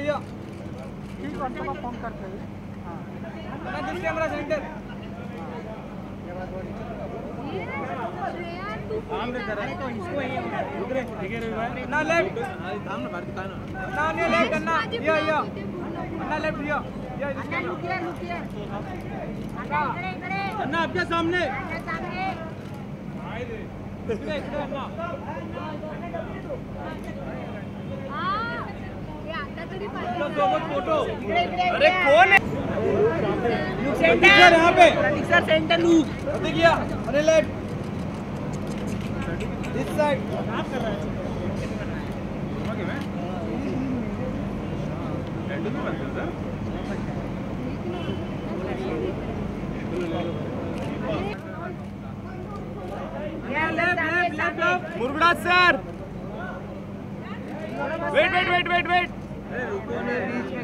ठीक करता हाँ। दिस कैमरा सेंटर ना लेफ़्ट ना ने लेफ़्ट ना यो यो ना लेफ़्ट यो। यो दिस कैमरा अन्ना आपके सामने। इकडे ना सोबत फ़ोटो अरे कौन है? सर यहाँ पे। सर सेंटर लूक किया अरे left this side मुरगुडा sir. Wait wait wait wait wait রূপনের বীজ